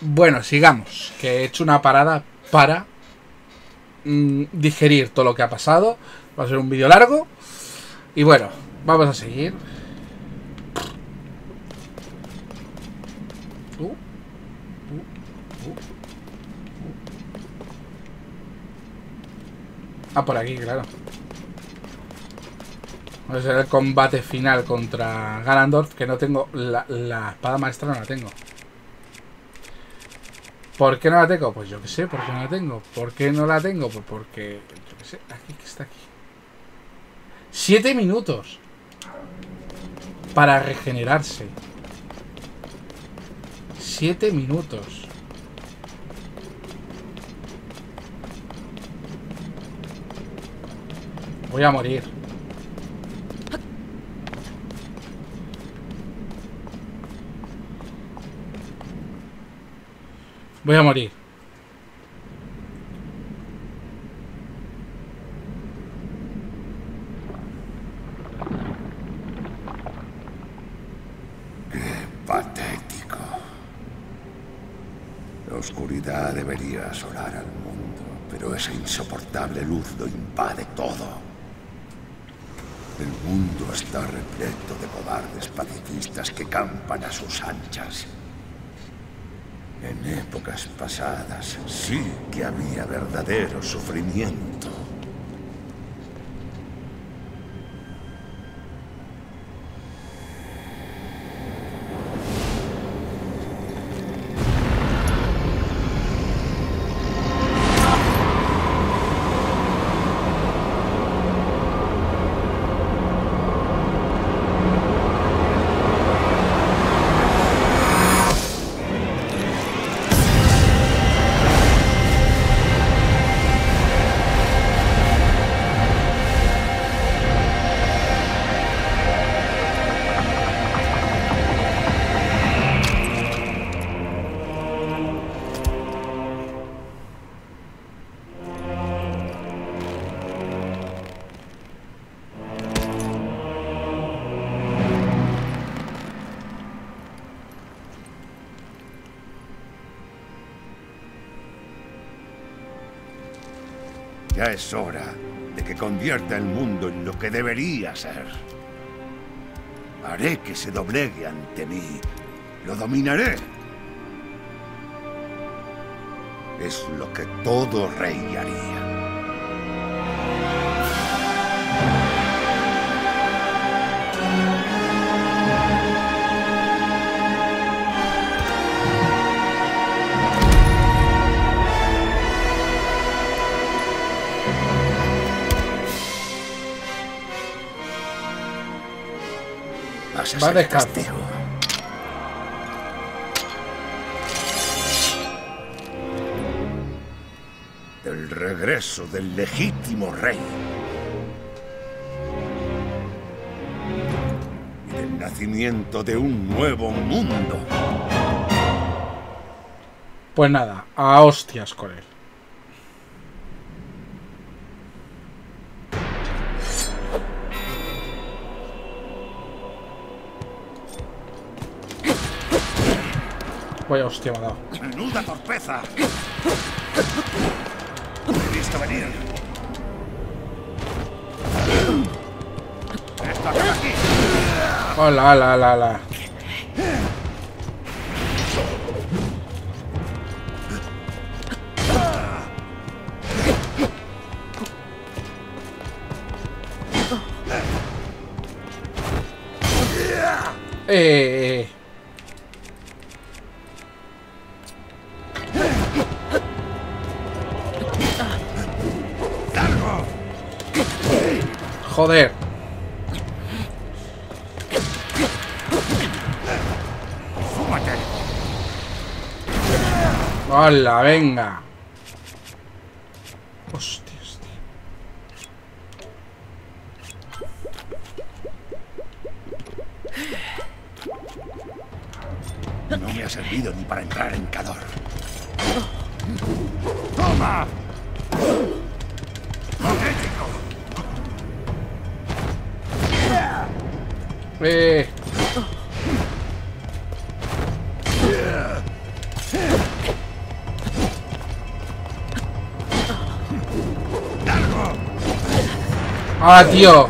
Bueno, sigamos. Que he hecho una parada para mm, digerir todo lo que ha pasado. Va a ser un vídeo largo. Y bueno, vamos a seguir. Uh, uh, uh, ah, por aquí, claro. Va a ser el combate final contra Ganondorf, que no tengo... La, la espada maestra no la tengo. ¿Por qué no la tengo? Pues yo qué sé, ¿por qué no la tengo? ¿Por qué no la tengo? Pues porque... Yo qué sé, aquí que está aquí. Siete minutos. Para regenerarse. Siete minutos. Voy a morir. Voy a morir. Qué patético. La oscuridad debería asolar al mundo, pero esa insoportable luz lo invade todo. El mundo está repleto de cobardes pacifistas que campan a sus anchas. En épocas pasadas sí que había verdadero sufrimiento. Es hora de que convierta el mundo en lo que debería ser. Haré que se doblegue ante mí. Lo dominaré. Es lo que todo rey haría. Testigo. Del regreso del legítimo rey. Y del nacimiento de un nuevo mundo. Pues nada, a hostias con él. Vaya hostia me ha dado. ¡Menuda torpeza! He visto venir. ¡Esto acaba aquí! Hola, hola, hola, hola. Eh, eh, ¡Largo! Joder. Hola, venga. ¡Ah, tío!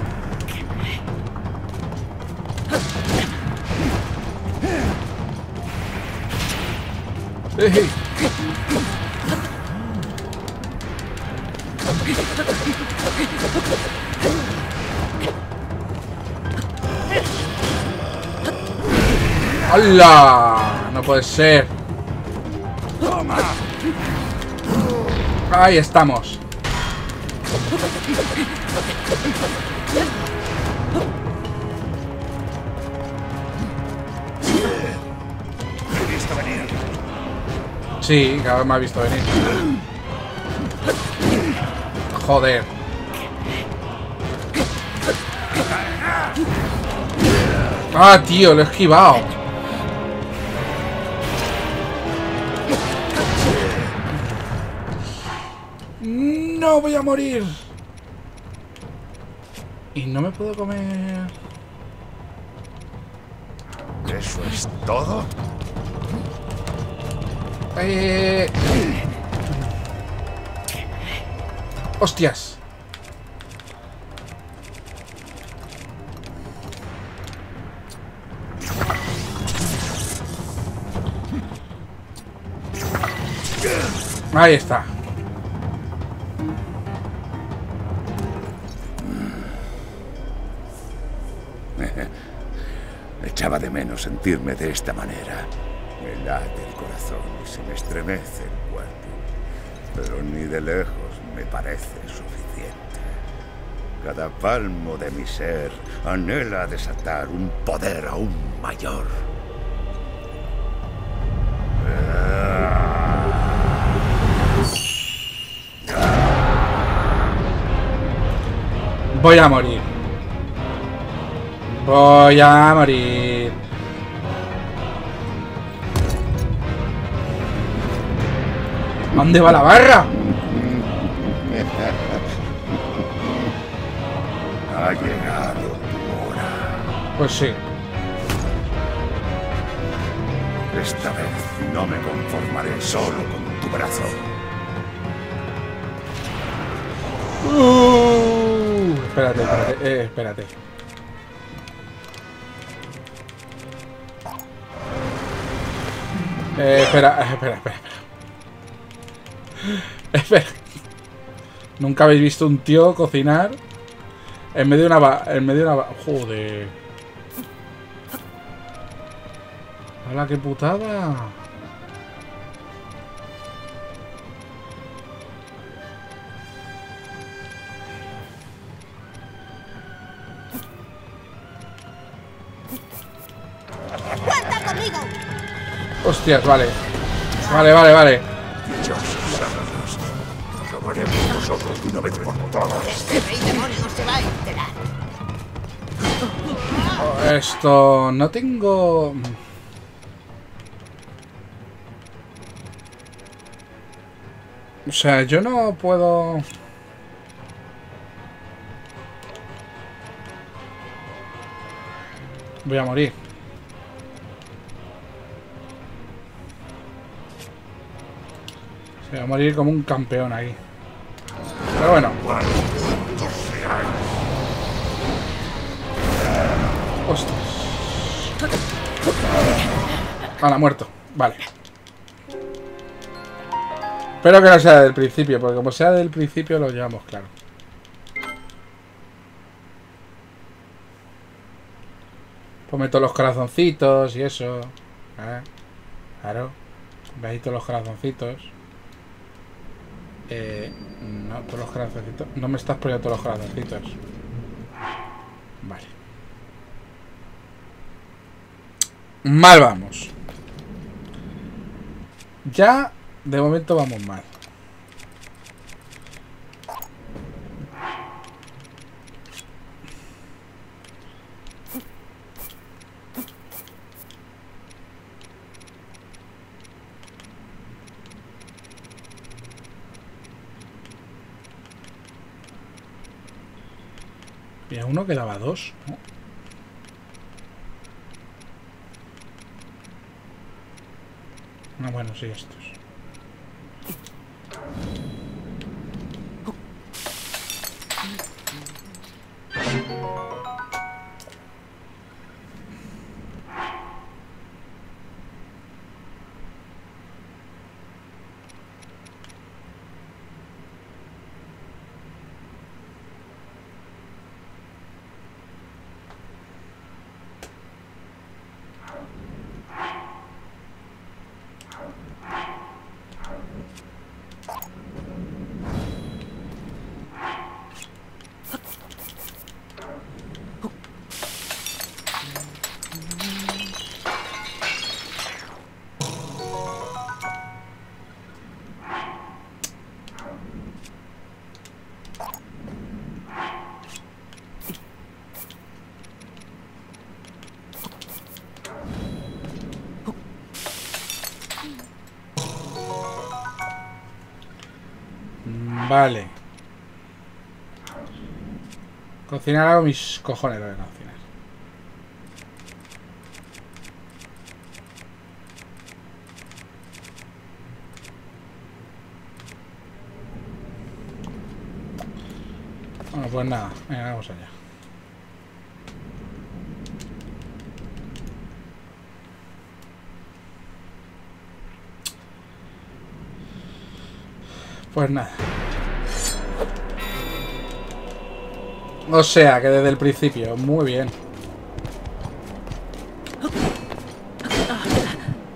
No puede ser. Ahí estamos. Sí, vez me ha visto venir. Joder. Ah, tío, lo he esquivado. No voy a morir. Y no me puedo comer... ¿Eso es todo? Eh... Hostias. Ahí está. Echaba de menos sentirme de esta manera. Late el corazón y se me estremece el cuerpo. Pero ni de lejos me parece suficiente. Cada palmo de mi ser anhela desatar un poder aún mayor. Voy a morir. Voy a morir. ¿Dónde va la barra? Ha llegado tu hora. Pues sí. Esta vez no me conformaré solo con tu brazo. Uh, espérate, espérate, eh, espérate. Eh, espera, espera, espera, espera. Nunca habéis visto un tío cocinar en medio de una va- en medio de una va- joder. Hola, qué putada. ¡Cuenta conmigo! Hostias, vale. Vale, vale, vale. Una vez por todas. Este rey demonio se va a enterar. Esto... No tengo... O sea, yo no puedo... Voy a morir. Se va a morir como un campeón ahí. Pero bueno. Ostras. Ahora, muerto. Vale. Espero que no sea del principio, porque como sea del principio lo llevamos claro. Ponme todos los corazoncitos y eso. ¿eh? Claro. Veis todos los corazoncitos. Eh, no, todos los corazoncitos. No me estás poniendo todos los corazoncitos. Vale. Mal vamos. Ya de momento vamos mal. Y a uno quedaba dos, ¿no? Ah, bueno, sí, estos. Vale. Cocinar algo mis cojones de cocinar. Bueno, pues nada, venga, vamos allá. Pues nada. O sea, que desde el principio. Muy bien.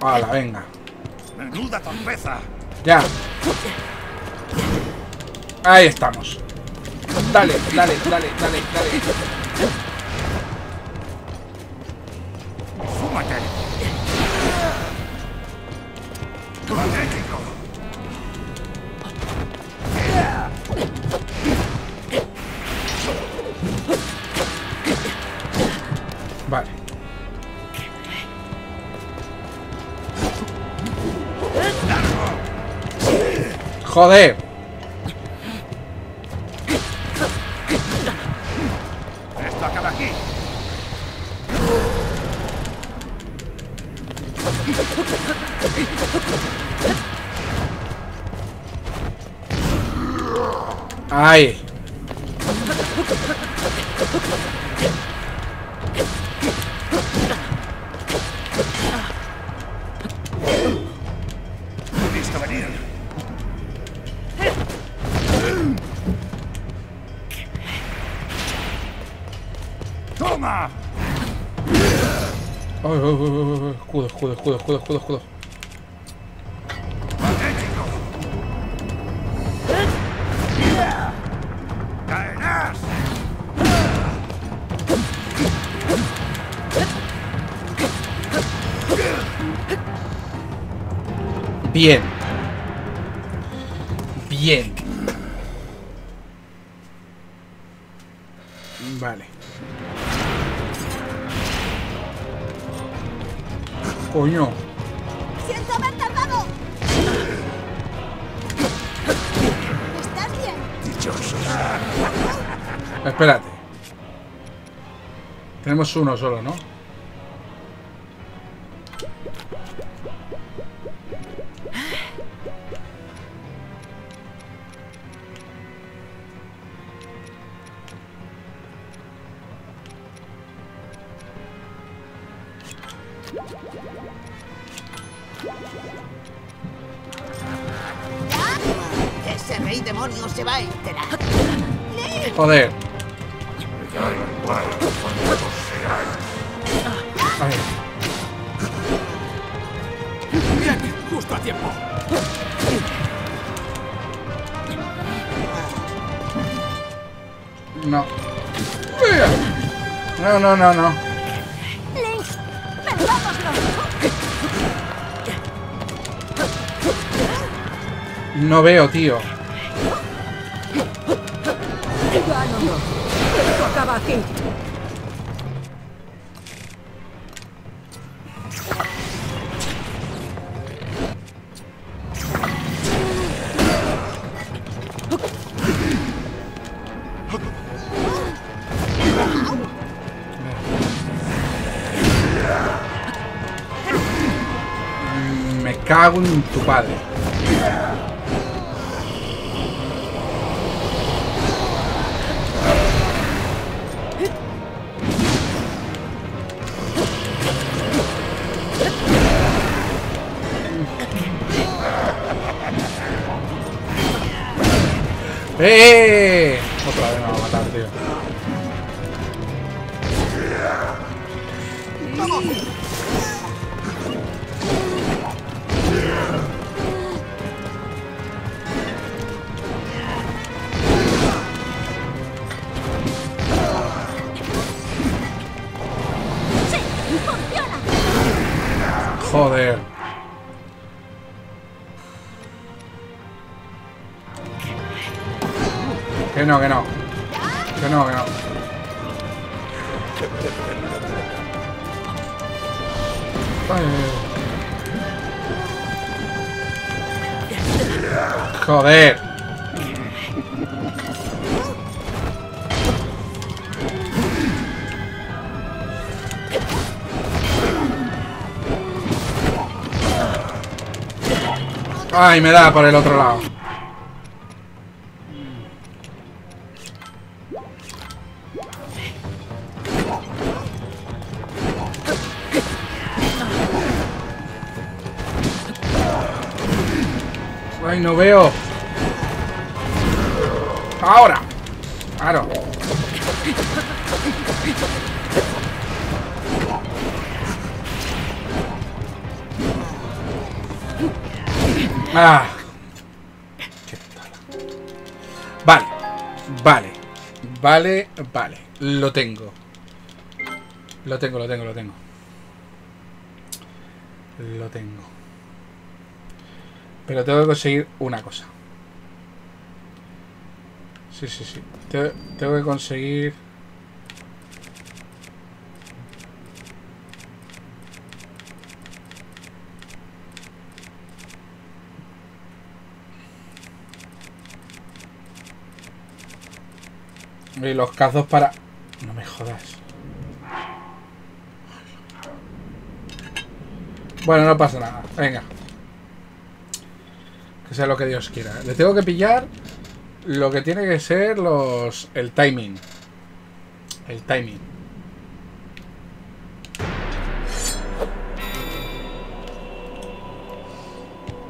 Hala, venga. ¡Menuda torpeza! Ya. Ahí estamos. Dale, dale, dale, dale, dale. Joder. ¡Esto acaba aquí! Ay. Bien. Uno solo, ¿no? ¡Justo a tiempo! no. No, no, no, no. Link. No veo, tío. Ya no, no. Esto acaba aquí. Padre. Ay, me da por el otro lado. Ay, no veo. Ahora. Ah. Vale. Vale. Vale, vale. Lo tengo. Lo tengo, lo tengo, lo tengo. Lo tengo. Pero tengo que conseguir una cosa. Sí, sí, sí. Te- Tengo que conseguir... Y los cazos para... No me jodas. Bueno, no pasa nada. Venga. Que sea lo que Dios quiera. Le tengo que pillar lo que tiene que ser los... El timing. El timing.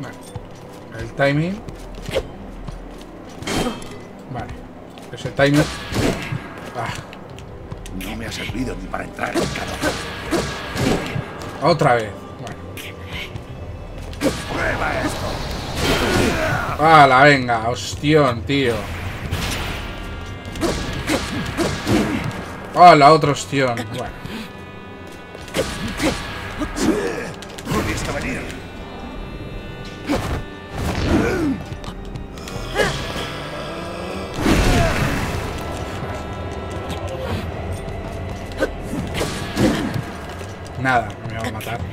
Vale. El timing. Vale. Ese timing... Ah, No me ha servido ni para entrar en calor. otra vez. Vale. Prueba esto. ¡Hala, venga! ¡Hostión, tío! ¡Hala, otro hostión! Bueno. Visto venir. Nada, me va a matar.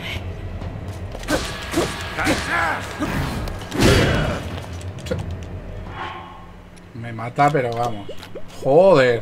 Me mata, pero vamos. Joder.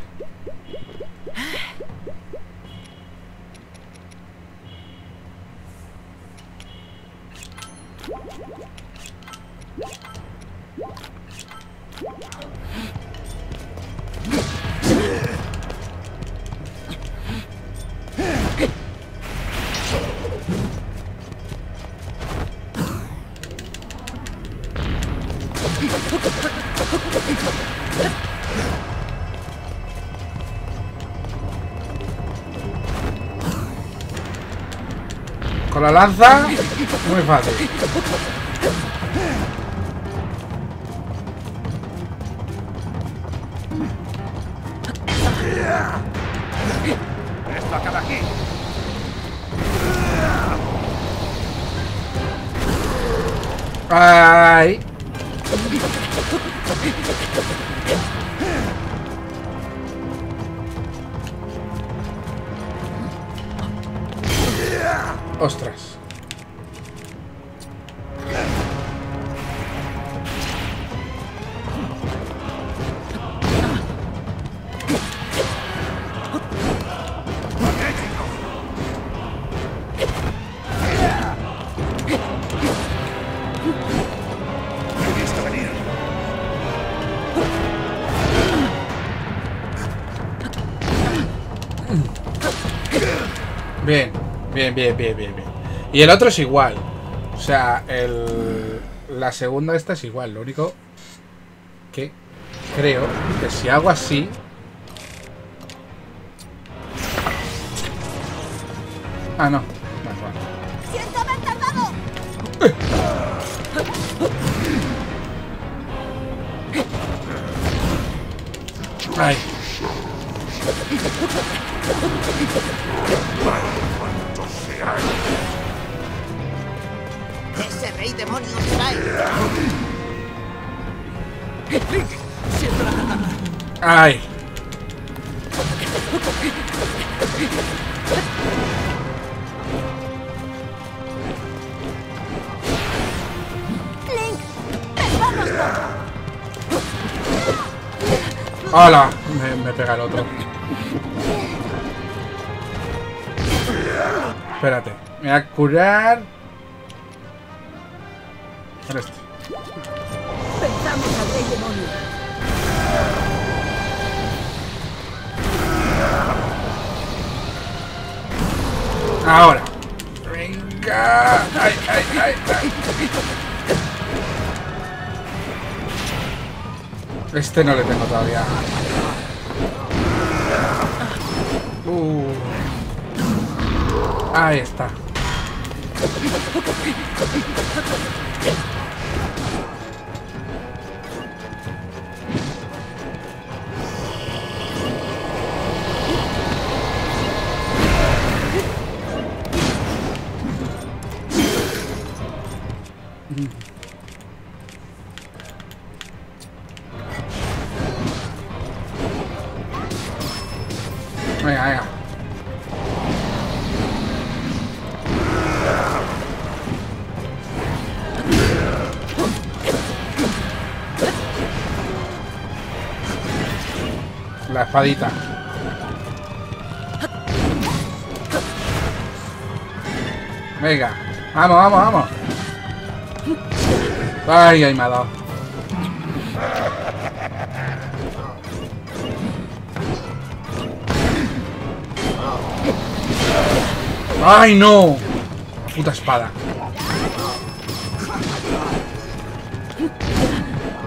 La lanza, muy fácil. Bien, bien, bien. Y el otro es igual. O sea, el, la segunda esta es igual. Lo único que creo que si hago así... Ah, no. Vale, vale. Ay. ¡Ese rey demonio! Ay. ¡Hola! Me, me pega el otro. Espérate. Me voy a curar. Con este. Ahora. Venga. Ay, ay, ay, ay. Este no le tengo todavía. Uh. Ahí está. La espadita. Venga. Vamos, vamos, vamos. Ay, ay, me ha dado. ¡Ay, no! Puta espada.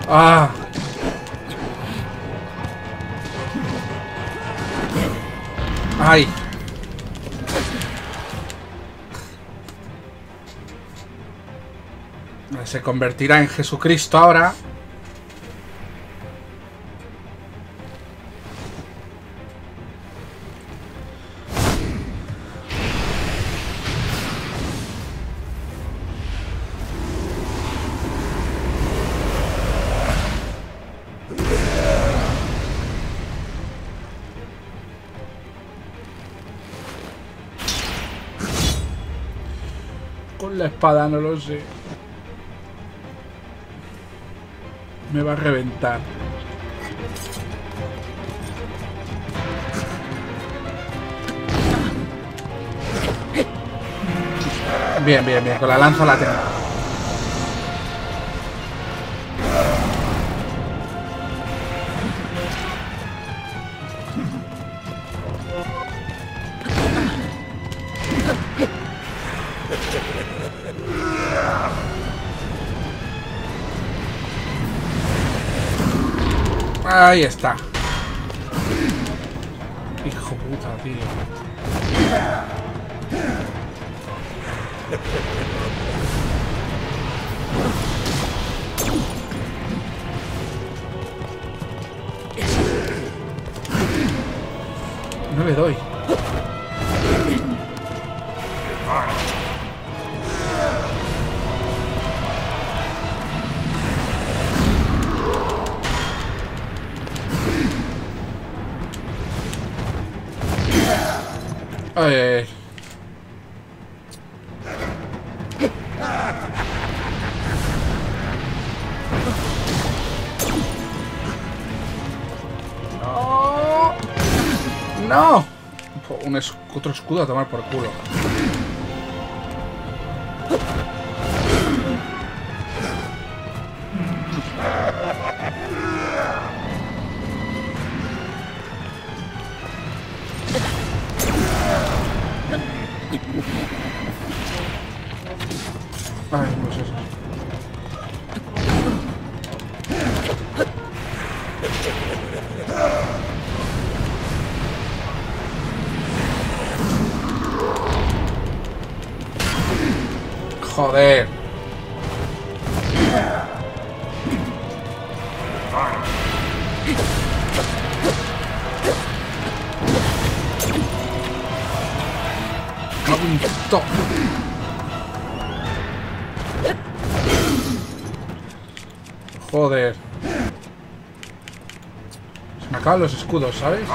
¡Ah! Se convertirá en Jesucristo ahora. Con la espada no lo sé. Me va a reventar. Bien, bien, bien. Con la lanza la tengo. Ahí está. Hijo puta, tío. No le doy. Ay, ay. No. No. Un otro escudo a tomar por culo. Los escudos, ¿sabes?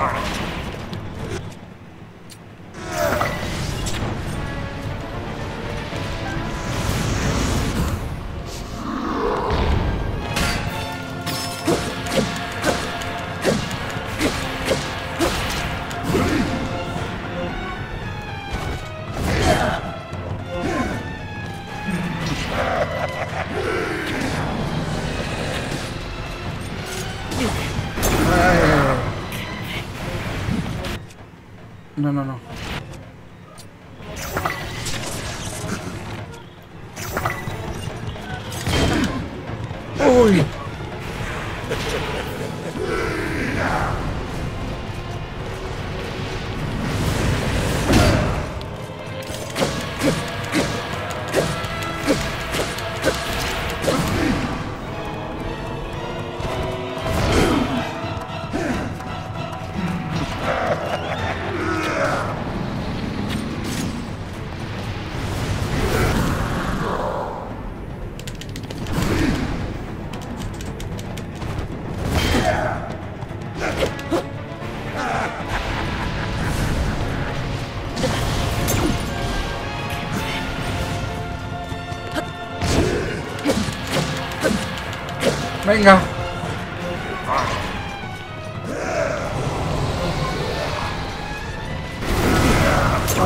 Venga.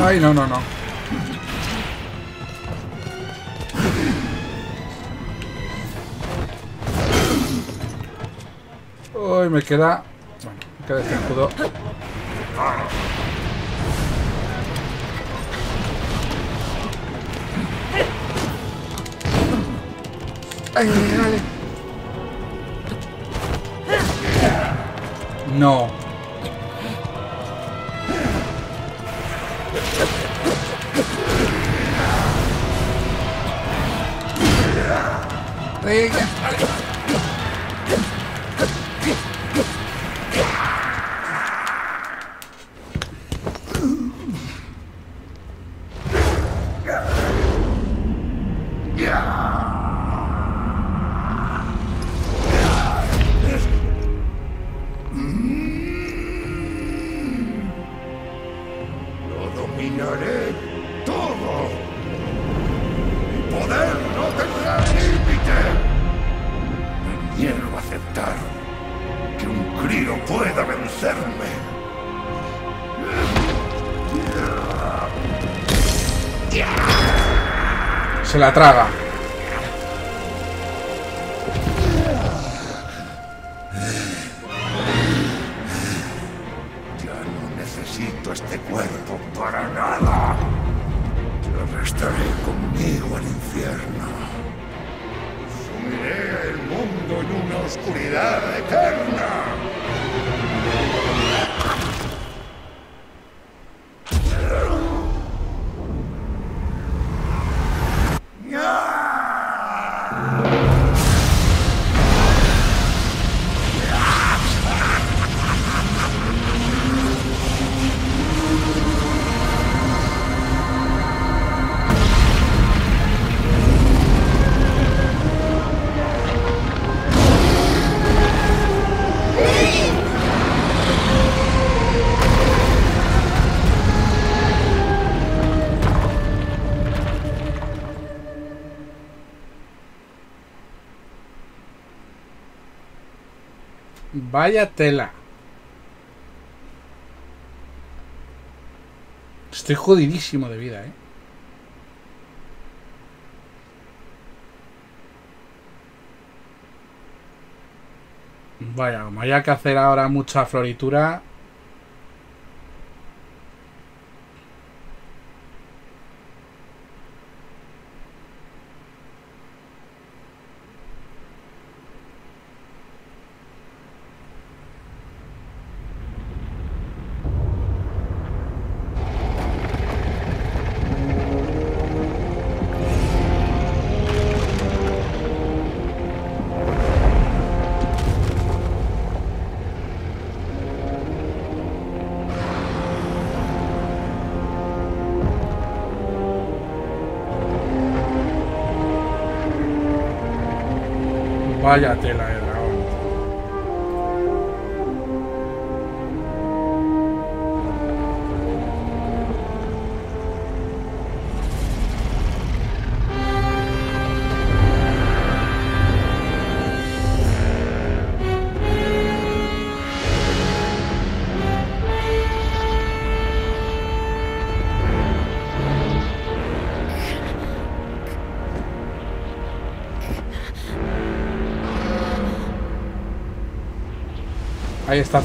Ay, no, no, no. Uy, me queda... Bueno, me queda este escudo. Ay, vale. No. La traga. Vaya tela. Estoy jodidísimo de vida, ¿eh? Vaya, como haya que hacer ahora mucha floritura. Vaya tela Ahí está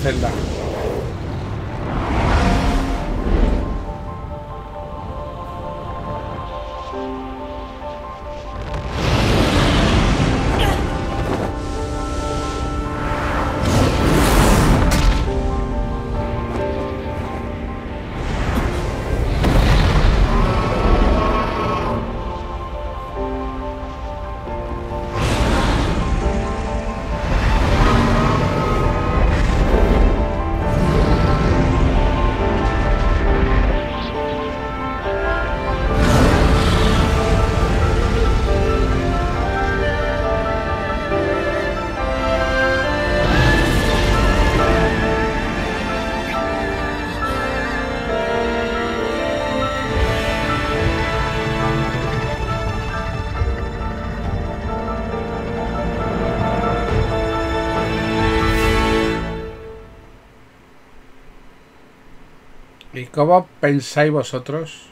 ¿Cómo pensáis vosotros?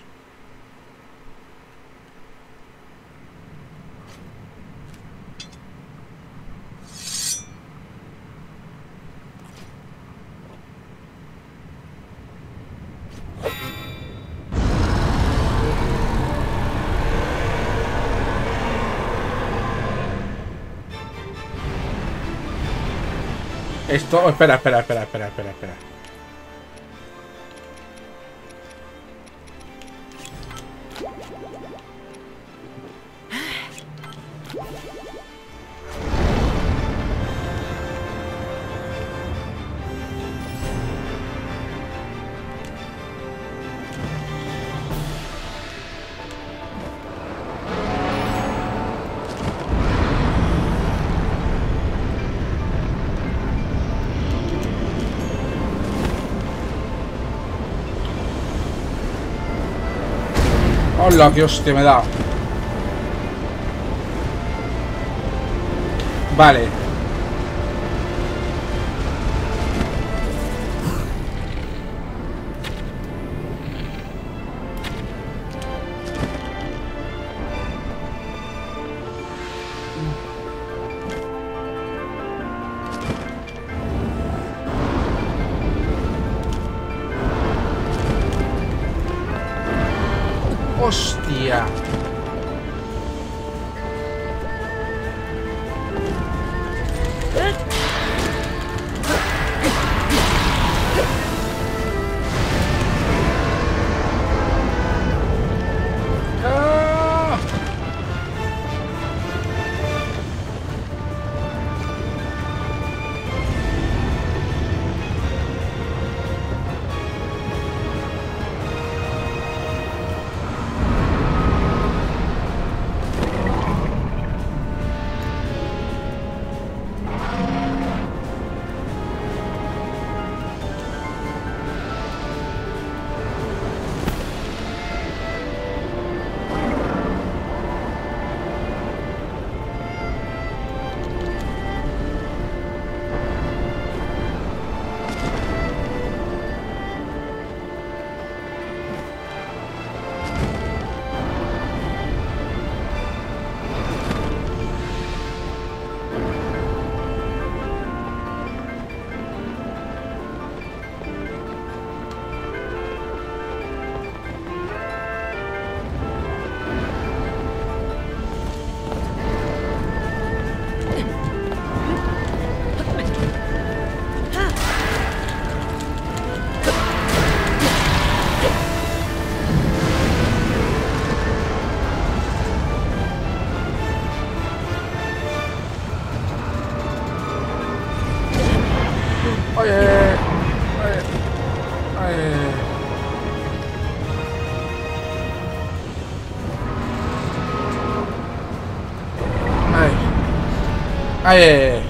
Esto, oh, espera, espera, espera, espera, espera, espera. ¡Hola, qué hostia me da! Vale. Ah, é.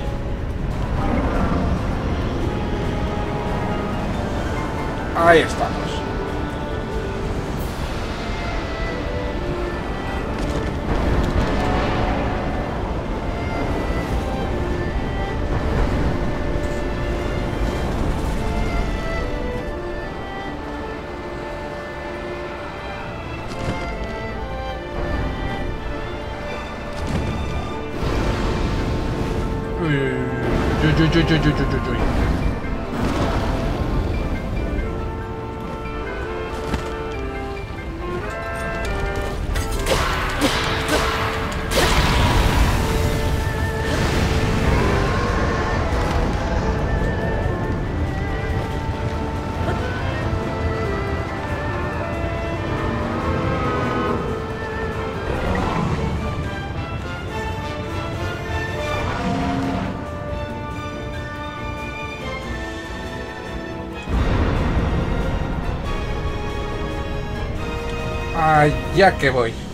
쭈쭈쭈쭈 Allá que voy.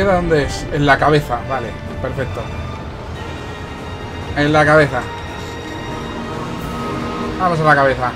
Queda dónde es? En la cabeza, vale, perfecto. En la cabeza. Vamos a la cabeza.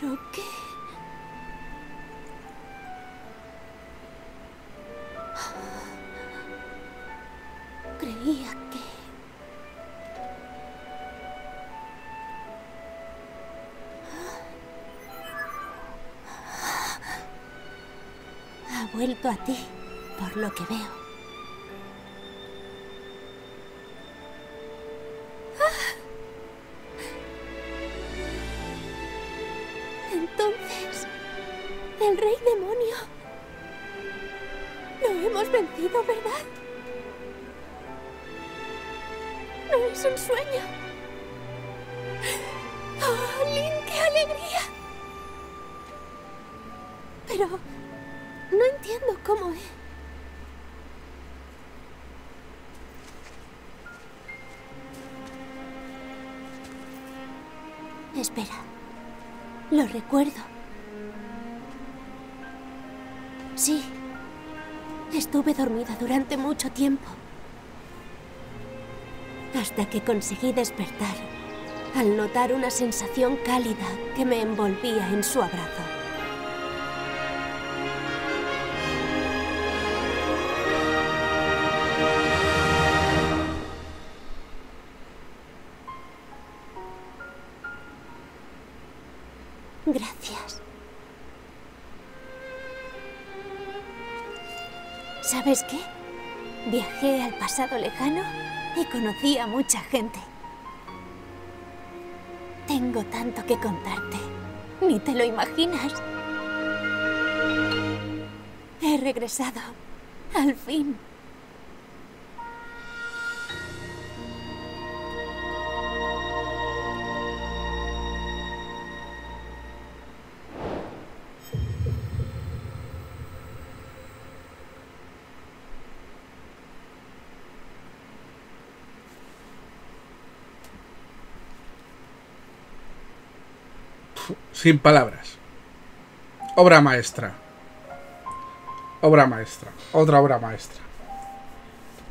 ¿Pero? Creía que... Ha vuelto a ti, por lo que veo. Tiempo. Hasta que conseguí despertar al notar una sensación cálida que me envolvía en su abrazo. Gracias. ¿Sabes qué? Viajé al pasado lejano y conocí a mucha gente. Tengo tanto que contarte. Ni te lo imaginas. He regresado. Al fin. Sin palabras. Obra maestra. Obra maestra. Otra obra maestra.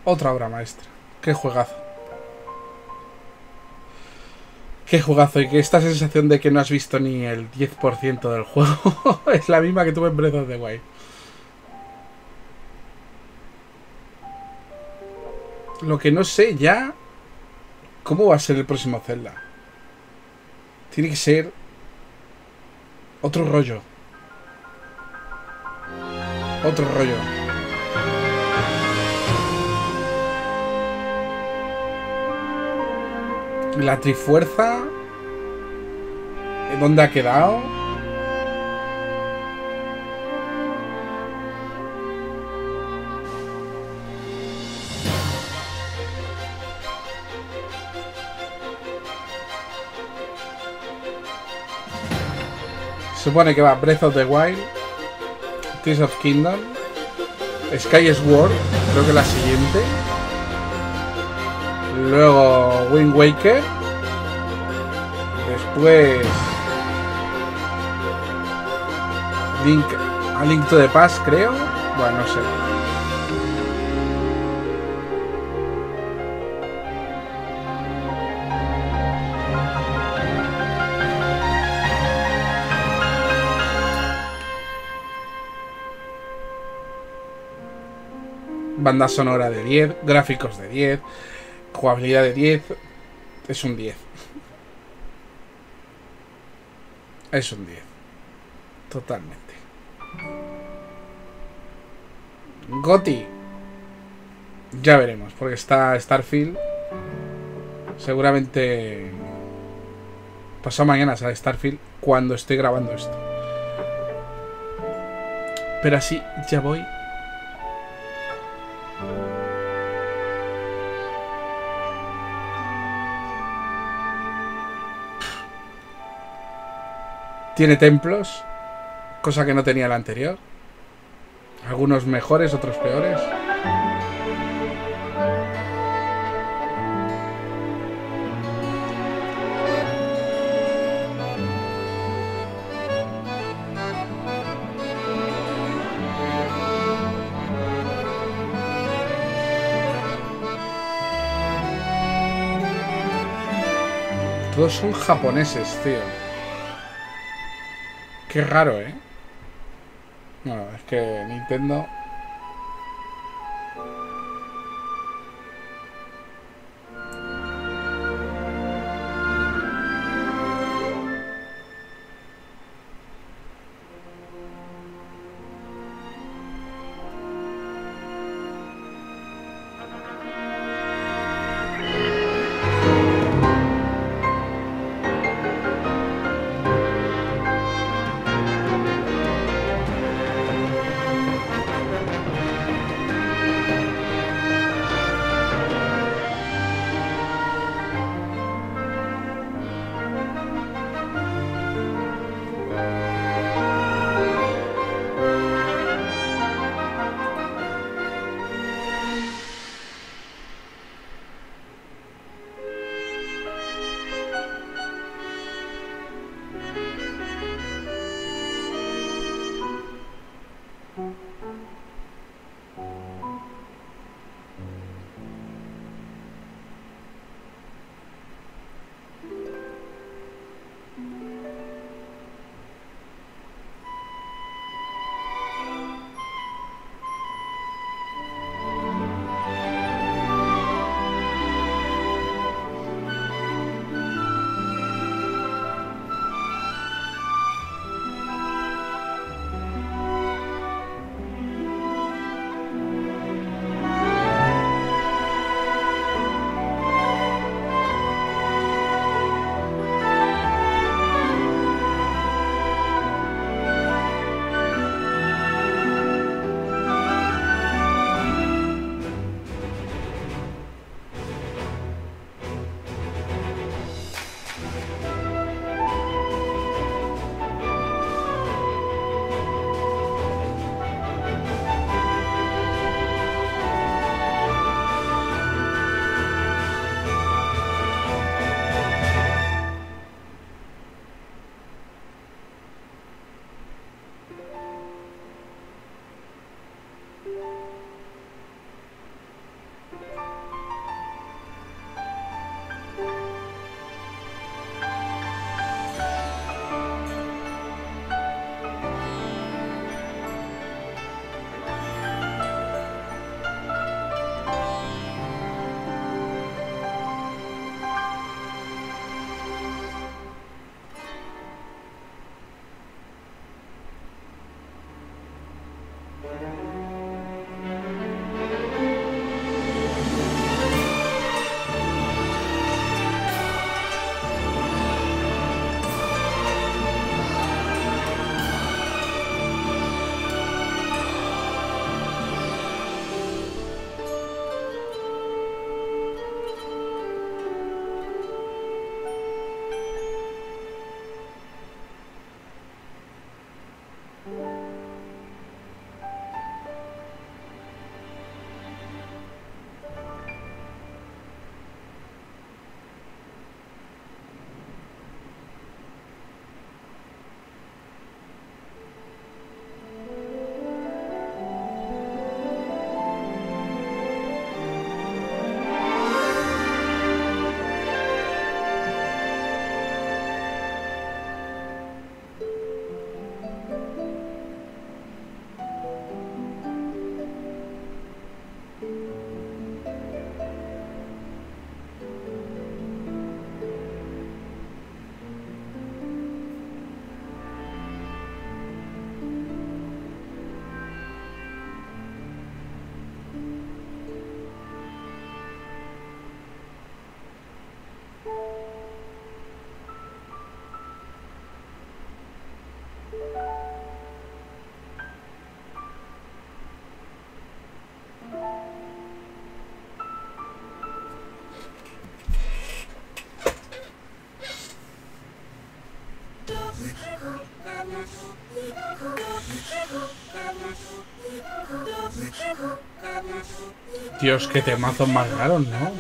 Otra obra maestra. Qué juegazo. Qué juegazo. Y que esta sensación de que no has visto ni el 10% del juego es la misma que tuve en Breath of the. Lo que no sé ya... ¿Cómo va a ser el próximo Zelda? Tiene que ser otro rollo. Otro rollo. La trifuerza. ¿Dónde ha quedado? Supone que va Breath of the Wild, Tears of Kingdom, Sky Sword, creo que la siguiente. Luego Wind Waker. Después Link, a Link to the Past, creo. Bueno, no sé. Banda sonora de 10, gráficos de 10, jugabilidad de 10. Es un 10. Es un 10. Totalmente. Goti. Ya veremos, porque está Starfield. Seguramente pasado mañana sale Starfield cuando estoy grabando esto. Pero así ya voy Tiene templos, cosa que no tenía el anterior. Algunos mejores, otros peores. Todos son japoneses, tío. Qué raro, ¿eh? No, es que Nintendo... Dios, qué temazos más raros, ¿no?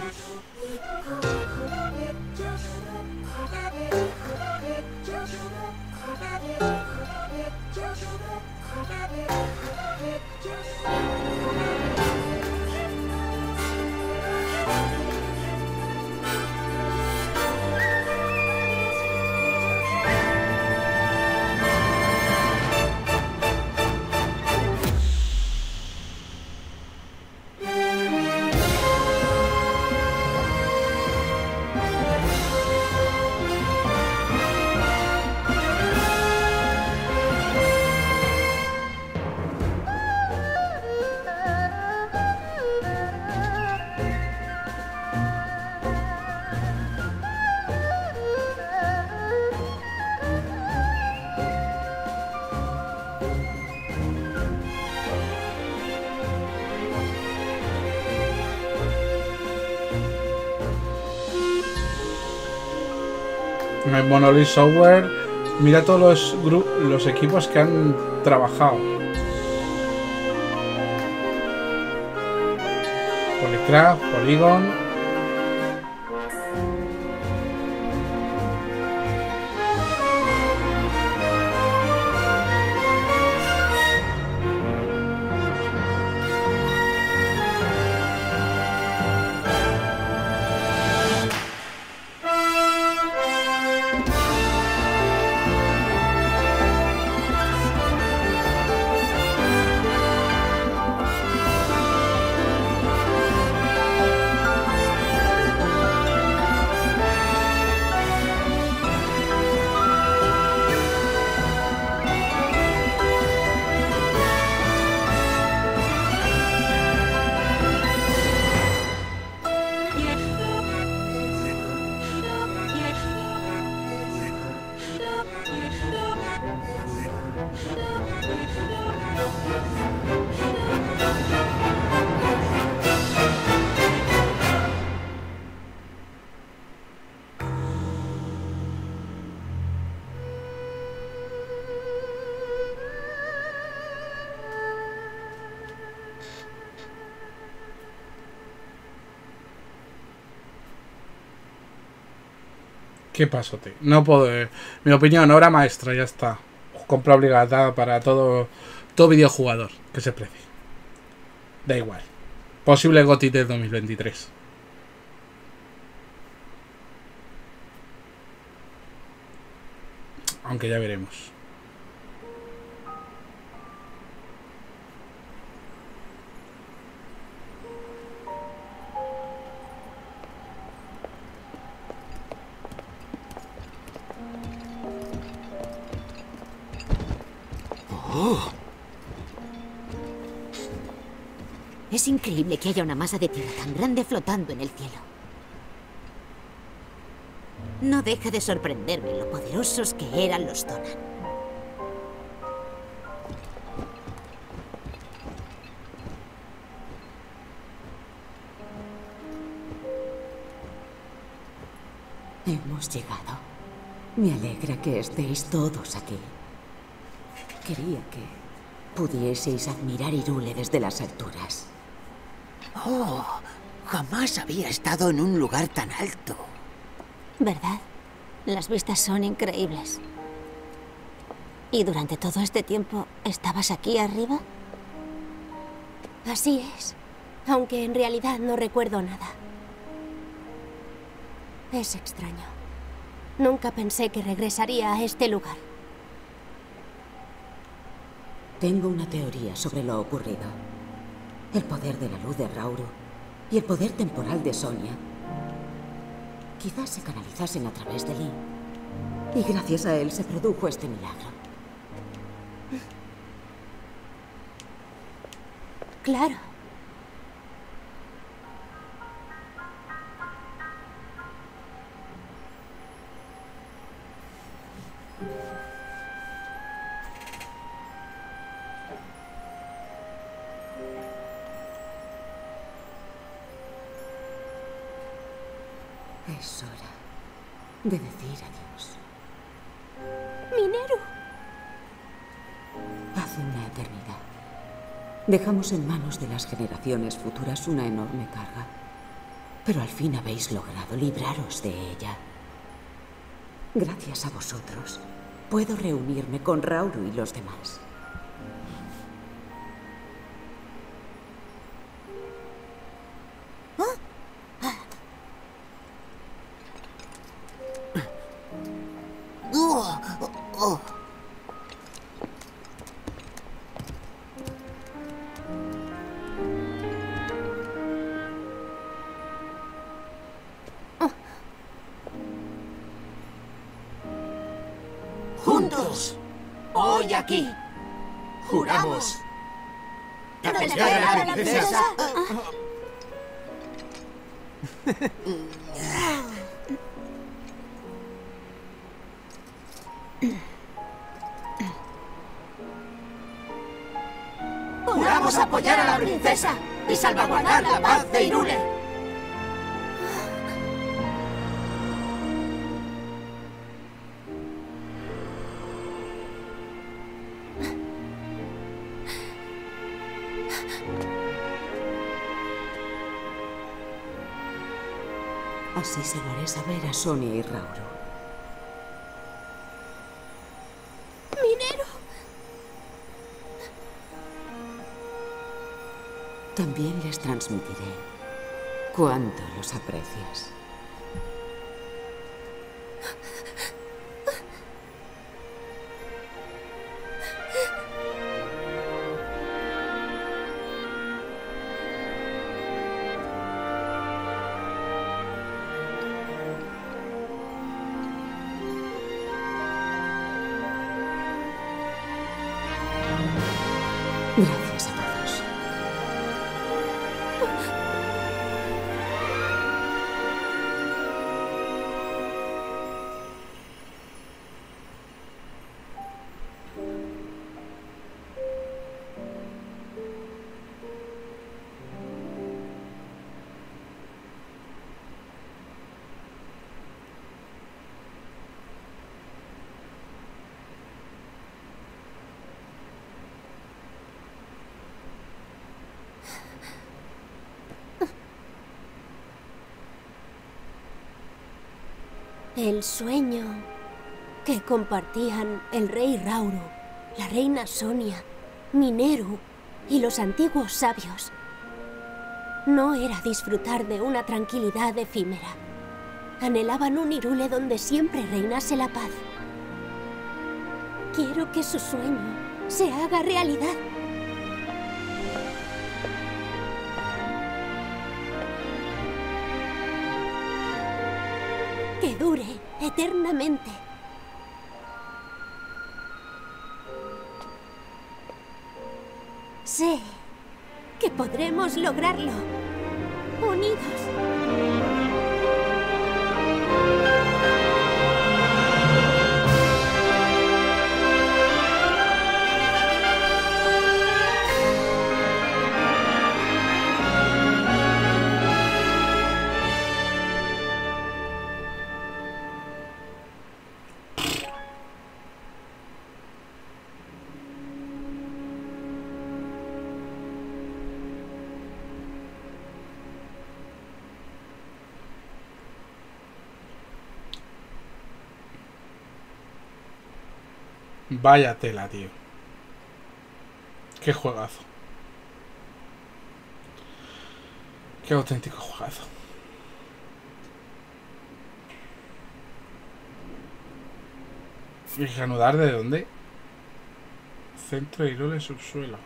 Monolith Software, mira todos los, los equipos que han trabajado. Polycraft, Polygon. ¿Qué pasote? No puedo. eh, Mi opinión, obra maestra, ya está. Compra obligada para todo, todo videojugador que se precie. Da igual. Posible GOTY de 2023. Aunque ya veremos. Es increíble que haya una masa de tierra tan grande flotando en el cielo. No deja de sorprenderme lo poderosos que eran los Donan. Hemos llegado. Me alegra que estéis todos aquí. Quería que pudieseis admirar Irule desde las alturas. Oh, jamás había estado en un lugar tan alto. ¿Verdad? Las vistas son increíbles. ¿Y durante todo este tiempo estabas aquí arriba? Así es, aunque en realidad no recuerdo nada. Es extraño. Nunca pensé que regresaría a este lugar. Tengo una teoría sobre lo ocurrido. El poder de la luz de Rauru y el poder temporal de Sonia quizás se canalizasen a través de Lee. Y gracias a él se produjo este milagro. Claro. Dejamos en manos de las generaciones futuras una enorme carga. Pero al fin habéis logrado libraros de ella. Gracias a vosotros, puedo reunirme con Rauru y los demás. Vamos a apoyar a la princesa y salvaguardar la paz de Irule. Así se lo haré saber a Sonia y Rauru. También les transmitiré cuánto los aprecias. El sueño que compartían el rey Rauro, la reina Sonia, Mineru y los antiguos sabios no era disfrutar de una tranquilidad efímera. Anhelaban un Irule donde siempre reinase la paz. Quiero que su sueño se haga realidad. Eternamente. Sé que podremos lograrlo. Unidos. Vaya tela, tío. Qué juegazo. Qué auténtico juegazo. ¿Y reanudar de dónde? Centro de subsuelo.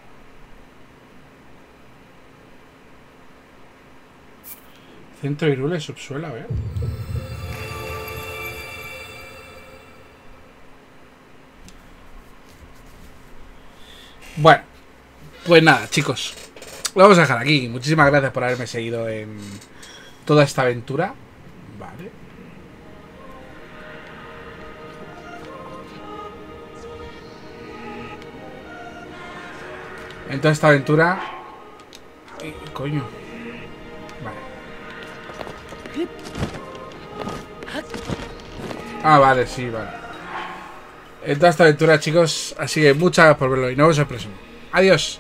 Centro de Irule subsuelo, a ver. Pues nada, chicos. Lo vamos a dejar aquí. Muchísimas gracias por haberme seguido en toda esta aventura. Vale. En toda esta aventura. Eh, coño. Vale. Ah, vale, sí, vale. En toda esta aventura, chicos. Así que muchas gracias por verlo y nos vemos en el próximo. Adiós.